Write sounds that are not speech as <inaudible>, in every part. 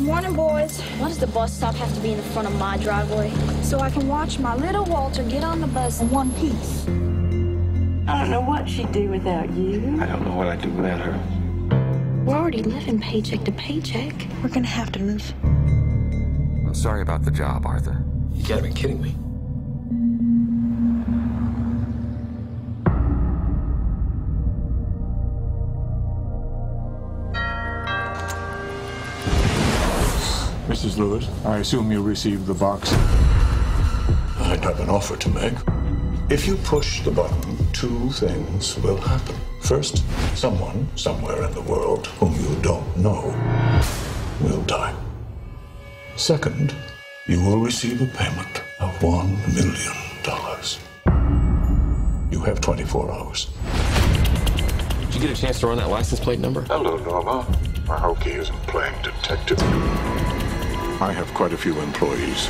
Morning, boys. Why does the bus stop have to be in the front of my driveway? So I can watch my little Walter get on the bus in one piece. I don't know what she'd do without you. I don't know what I'd do without her. We're already living paycheck to paycheck. We're gonna have to move. I'm sorry about the job, Arthur. You gotta be kidding me. Mrs. Lewis, I assume you received the box. I'd have an offer to make. If you push the button, two things will happen. First, someone somewhere in the world whom you don't know will die. Second, you will receive a payment of one million dollars. You have 24 hours. Did you get a chance to run that license plate number? Hello, Norma. Aoki isn't playing detective. I have quite a few employees.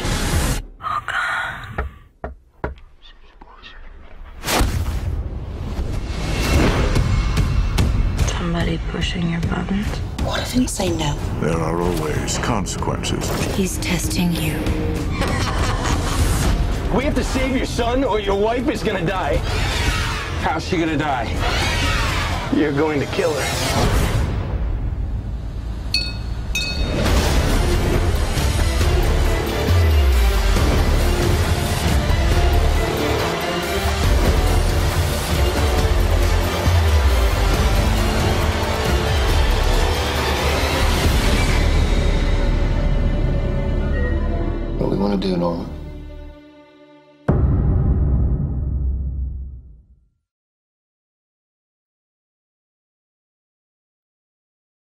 Somebody pushing your buttons. What if you say no? There are always consequences. He's testing you. <laughs> We have to save your son or your wife is gonna die. How's she gonna die? You're going to kill her. what we want to do, Norma.